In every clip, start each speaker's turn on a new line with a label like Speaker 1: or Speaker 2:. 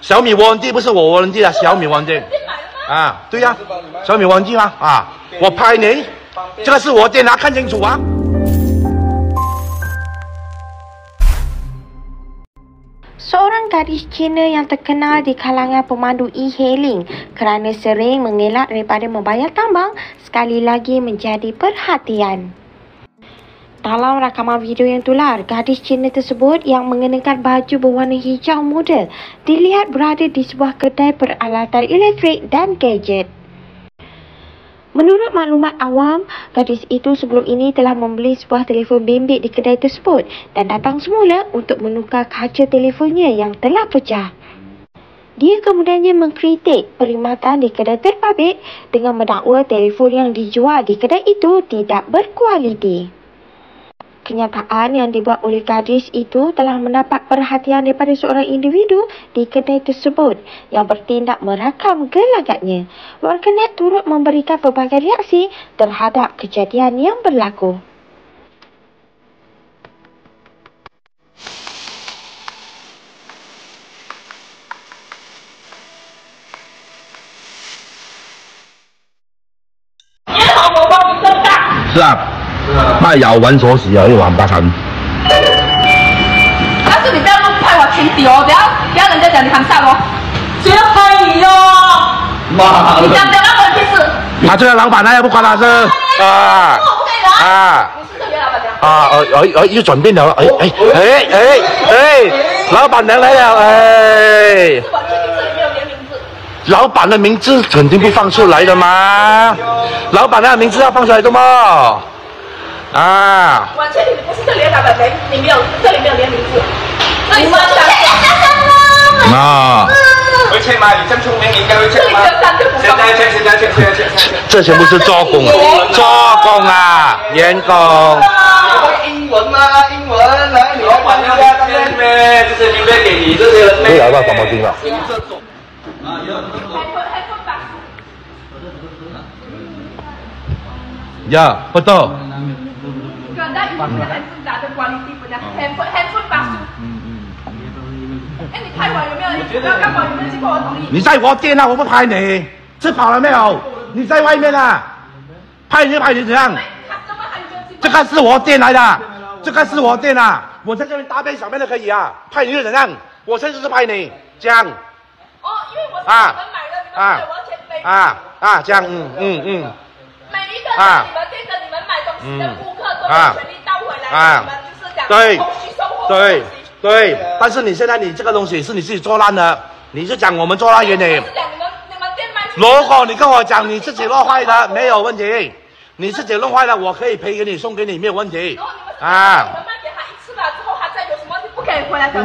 Speaker 1: 小米忘记不是我忘记了，小米忘记。啊，对呀、小米忘记吗？啊，我拍你，这个是我电脑，看清楚啊。
Speaker 2: Seorang gadis Cina yang terkenal di kalangan pemandu e-hailing kerana sering mengelak daripada membayar tambang sekali lagi menjadi perhatian. Dalam rakaman video yang tular, gadis Cina tersebut yang mengenakan baju berwarna hijau muda dilihat berada di sebuah kedai peralatan elektrik dan gadget. Menurut maklumat awam, gadis itu sebelum ini telah membeli sebuah telefon bimbit di kedai tersebut dan datang semula untuk menukar kaca telefonnya yang telah pecah. Dia kemudiannya mengkritik perkhidmatan di kedai terbabit dengan mendakwa telefon yang dijual di kedai itu tidak berkualiti. Kenyataan yang dibuat oleh gadis itu telah mendapat perhatian daripada seorang individu di kedai tersebut yang bertindak merakam gelagatnya. Warganet turut memberikan pelbagai reaksi terhadap kejadian yang berlaku.
Speaker 1: 是啊，卖咬文锁死啊，一王八蛋。
Speaker 3: 但是你不要弄拍我裙底哦，不要不要人家讲你喊上哦。谁要拍你哦？
Speaker 1: 妈
Speaker 3: 你讲不要让我去死。
Speaker 1: 他这个老板呢，也不关他事啊
Speaker 3: 我不可以的。
Speaker 1: 啊
Speaker 3: 你是这个老板娘。
Speaker 1: 啊！呃呃呃，又转变了，哎哎哎哎哎，老板娘来了，哎，
Speaker 3: 我这里没有连名字。
Speaker 1: 老板的名字肯定不放出来的嘛，老板的名字要放出来的嘛，啊，
Speaker 3: 我确定你不是这里的老板娘，你没有，这里没有连名字。那你说想
Speaker 1: 啊，
Speaker 4: 会签吗？你这么聪明，你应该会签吗？现在签，现在签，现在签，现在。
Speaker 1: 这全部是做工啊，做工啊，员工。
Speaker 4: 会英文吗？英文，来，你老板要签咩？这些名片给你，这些人
Speaker 1: 可以来吧广播厅了
Speaker 4: 这种啊，有很多种。
Speaker 3: handphone handphone back。
Speaker 1: Ya, betul.
Speaker 3: Ganda itu punya handphone tak ada quality punya. Handphone handphone palsu。哎，你拍我有没有？你不要看我有没有经过我同意？
Speaker 1: 你在我店啊，我不拍你，吃饱了没有？你在外面啊，拍你就拍你怎样？这个是我店来的，这个是我店啊，我在这边大便小便都可以啊，拍你又怎样？我现在是拍你，这样
Speaker 3: 哦，因为我是
Speaker 1: 啊。
Speaker 3: 你们买的，你们
Speaker 1: 啊。
Speaker 3: 我要。
Speaker 1: 啊。啊，这样，嗯嗯嗯，
Speaker 3: 每一个在你们店跟你们买东西的顾客
Speaker 1: 啊。
Speaker 3: 就是讲
Speaker 1: 对。对。对，但是你现在你这个东西是你自己做烂的，你是讲我们做烂给你。
Speaker 3: 我。是讲你们你们店卖出去
Speaker 1: 如果你跟我讲你自己弄坏的，没有问题，你自己弄坏了，我可以赔给你，送给你，没有问题。啊。
Speaker 3: 卖给他一次了之后，他再有什么问题不可以回来找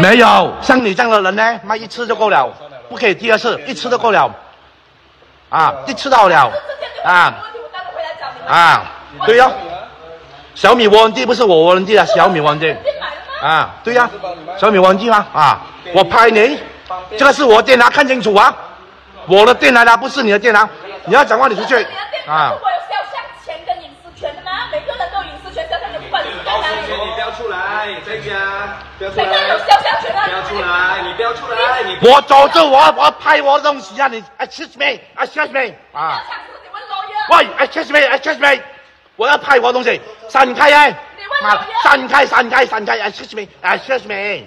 Speaker 1: 没有，像你这样的人呢，卖一次就够了，不可以第二次，一次就够了，啊，一次到了。啊。啊，对呀、小米无人机不是我无人机了，小米忘记
Speaker 3: 店买了吗？
Speaker 1: 啊，对呀、小米忘记吗？啊，我拍你，这个是我电脑，看清楚啊，我的电脑啊，不是你的电脑，你要讲话你出去
Speaker 3: 你的店
Speaker 1: 啊
Speaker 3: 是我有肖像权跟隐私权的吗？每个人都有隐私权，肖像权不管你是在哪里，
Speaker 4: 你不要出来，在家，不要出来
Speaker 3: 每个人有，肖像权啊！
Speaker 4: 不要出来，你不要出来，你
Speaker 1: 我走着我我拍我的东西啊，你 excuse me，excuse me 啊。
Speaker 3: 想是你问 lawyer，
Speaker 1: 喂，excuse me，excuse me，我要拍我的东西，闪开啊！
Speaker 3: 你问
Speaker 1: 妈
Speaker 3: 老爷
Speaker 1: 闪开，闪开，闪开，excuse me，excuse me。